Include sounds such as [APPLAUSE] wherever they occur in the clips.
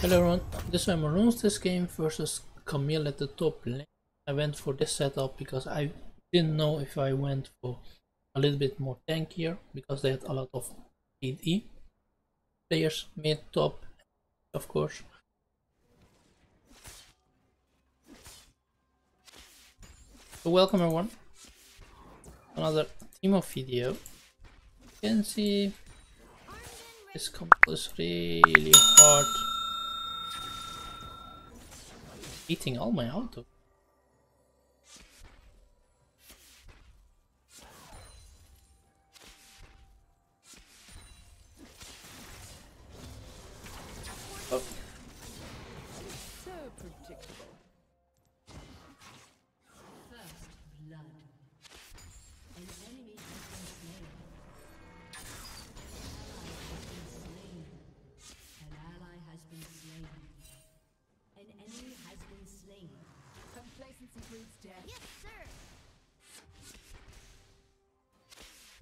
Hello everyone, this time I runes this game versus Camille at the top lane. I went for this setup because I didn't know if I went for a little bit more tankier because they had a lot of AD players mid top of course. So welcome everyone. Another Teemo video. You can see this combo is really hard. Eating all my auto.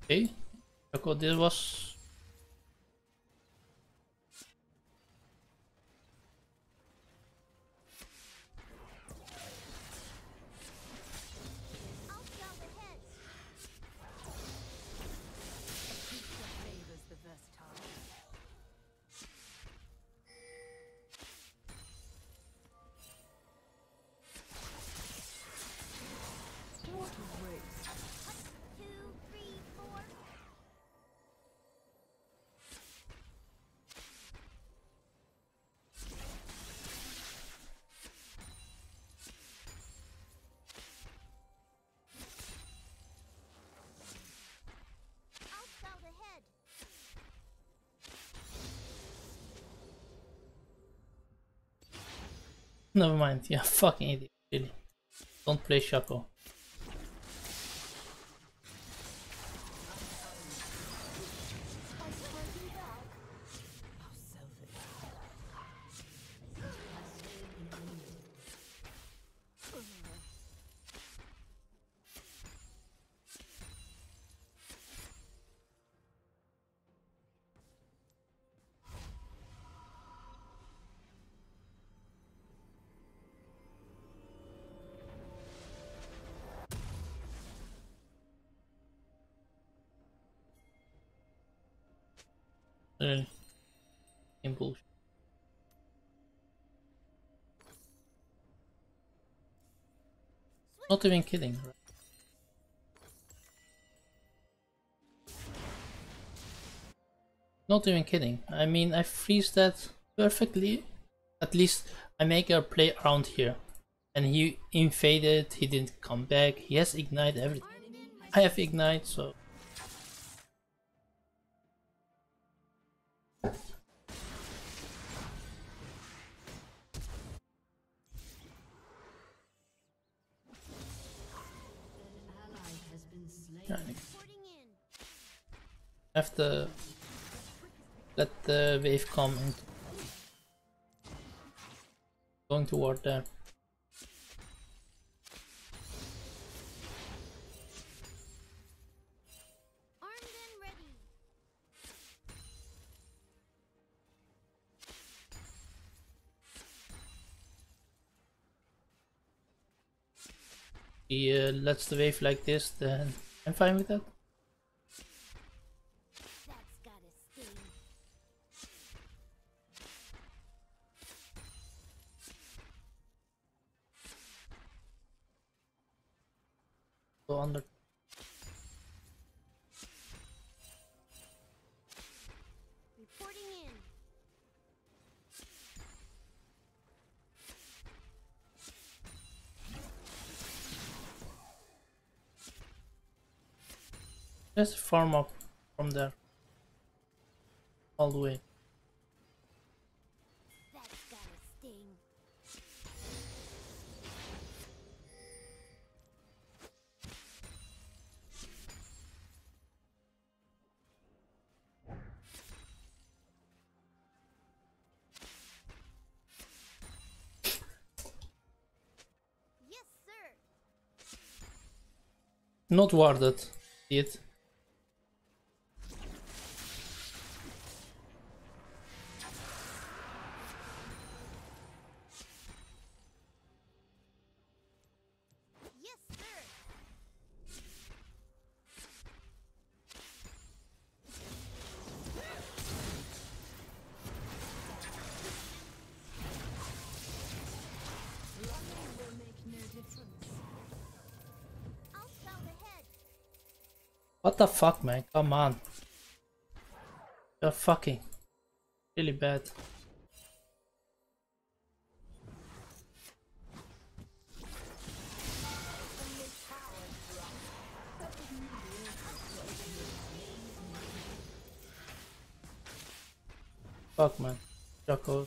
Ok? Meu Deus, never mind. Yeah, [LAUGHS] fucking idiot. Really. Don't play Shaco. Eh. In bullshit. Not even kidding. Not even kidding. I mean, I freeze that perfectly. At least I make her play around here. And he invaded, he didn't come back, he has ignite everything. I have ignite, so in. I have let the wave come and going toward there. He uh, lets the wave like this, then I'm fine with that. Go under. Just farm up from there. All the way. Not warded. It. What the fuck, man? Come on. You're fucking really bad. Fuck, man. Shaco.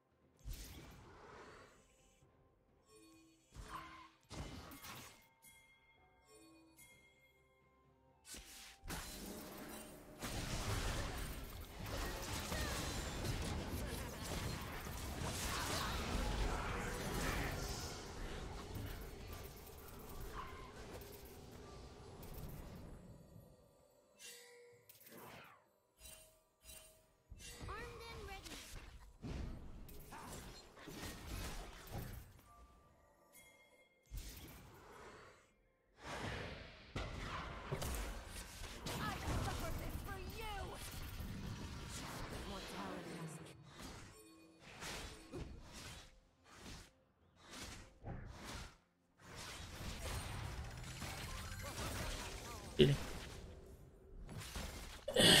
[SIGHS]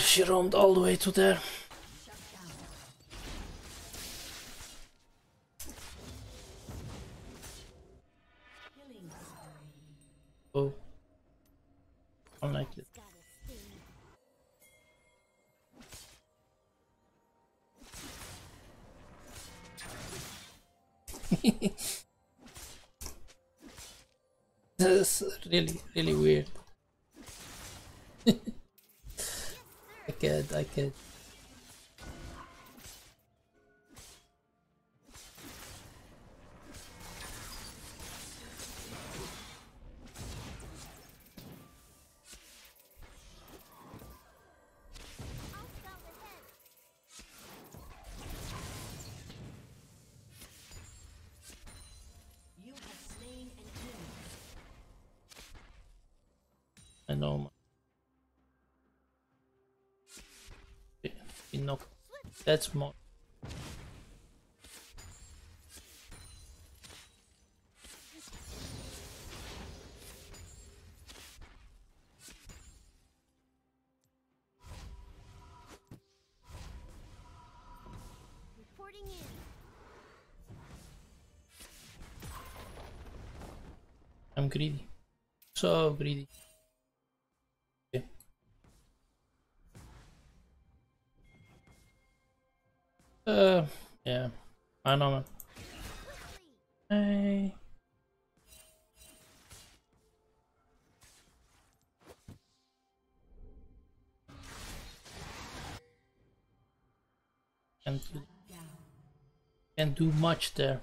She roamed all the way to there. Oh. Got a sting. This is really, really weird. Can't, I can't. That's more. I'm greedy. So greedy. Man. Quickly. Hey. Can't do, can't do much there.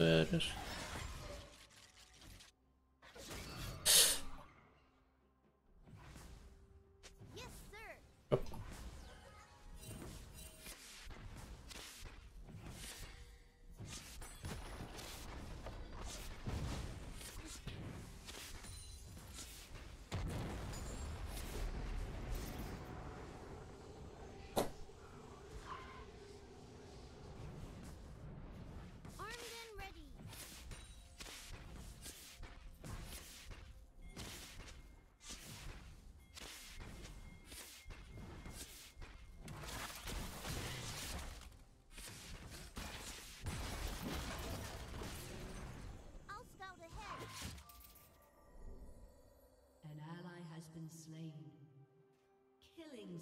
Beresz.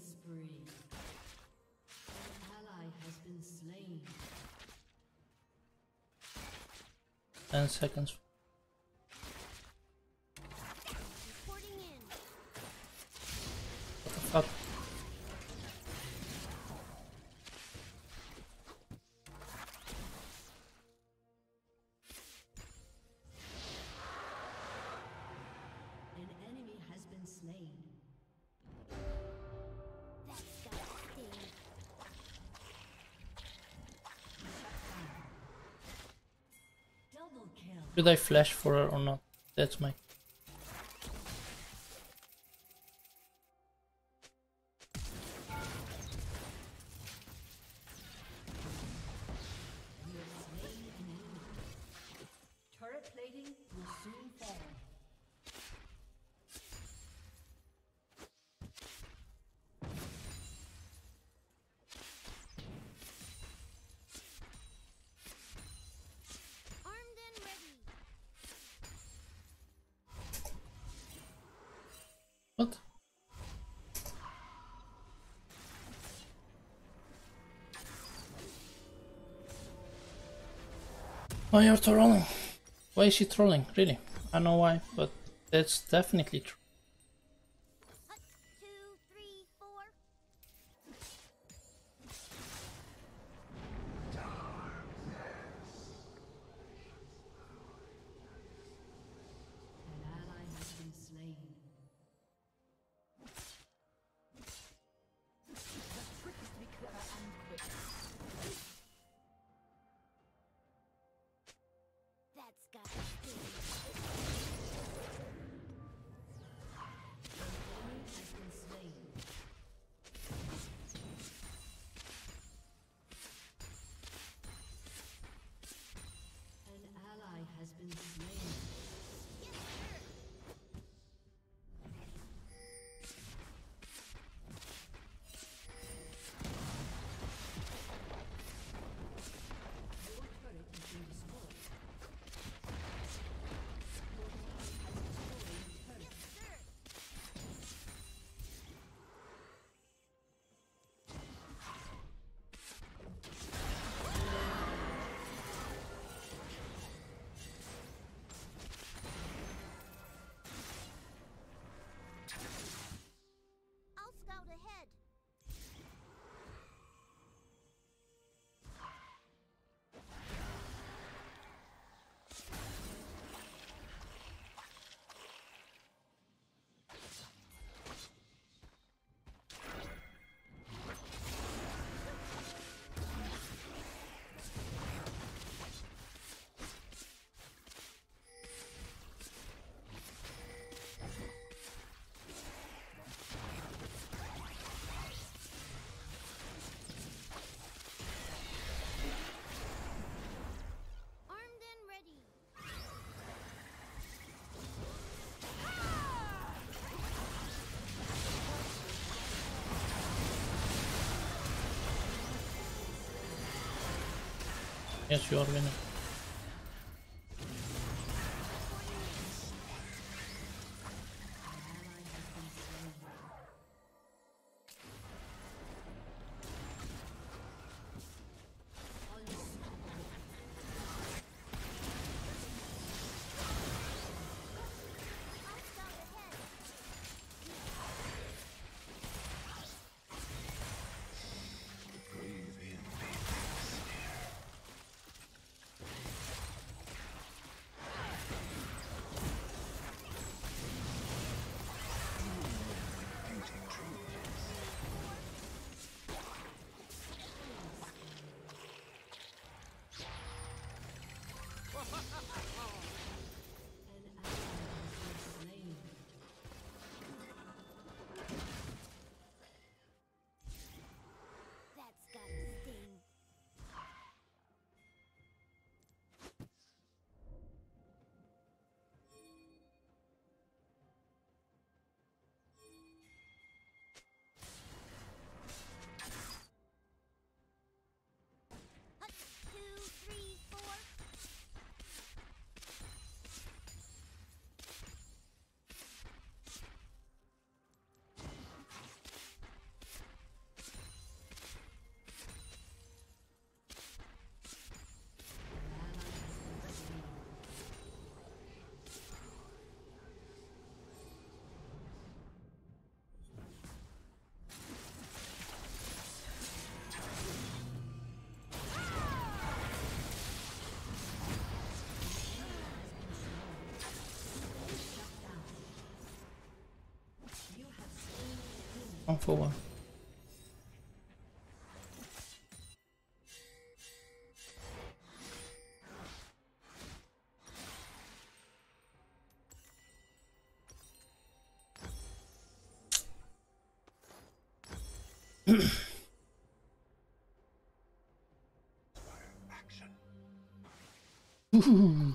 spree. An ally has been slain. 10 seconds What the fuck? Should I flash for her or not? That's my... Turret plating will soon fall. Oh, you're trolling. Why is she trolling? Really? I know why, but that's definitely true. Yazıyor beni. One for one. Ooh.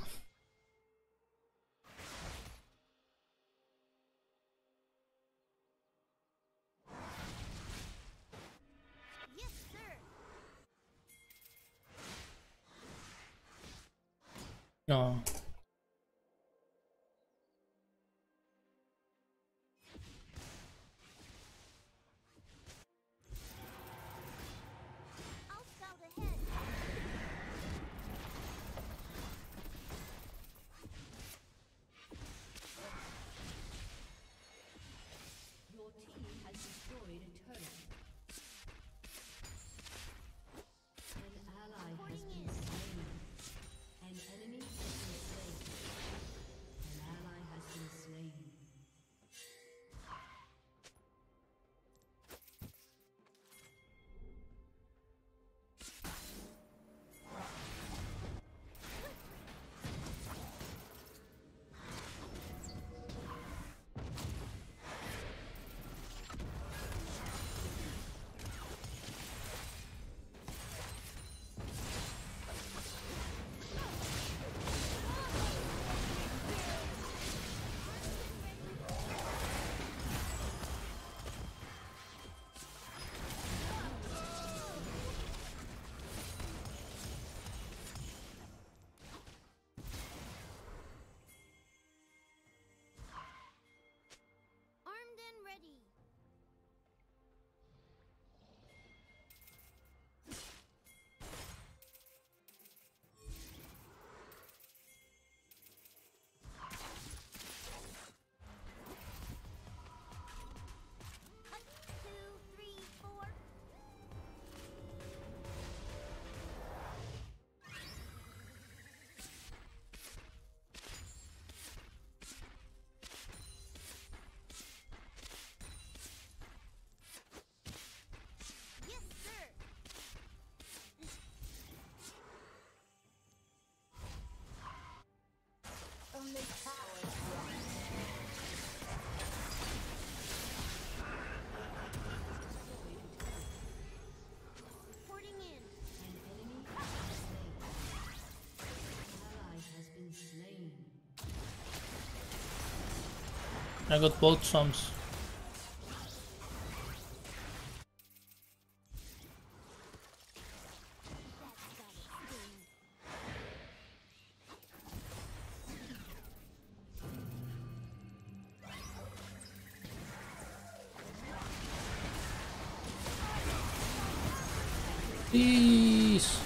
I got both sums. Please.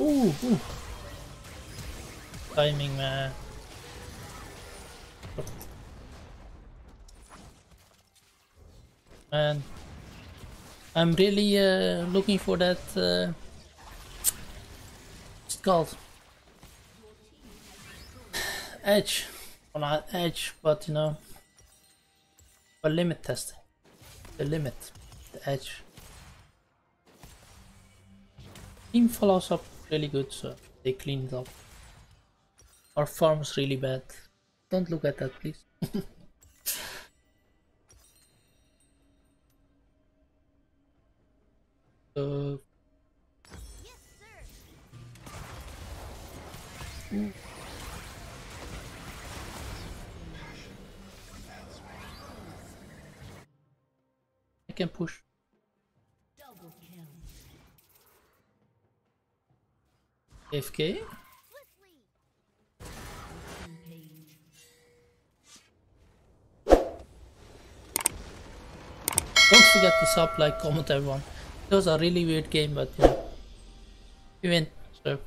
Ooh, ooh. Timing, man. Man, I'm really uh, looking for that. Uh, what's it called? Edge. Well, not edge, but you know, a limit testing the limit, the edge. Team follows up really good, so they cleaned up. Our farm's really bad. Don't look at that, please. [LAUGHS] uh, Yes. I can push. Double kill. AFK. To sub, like, comment, everyone. It was a really weird game, but yeah, we win. So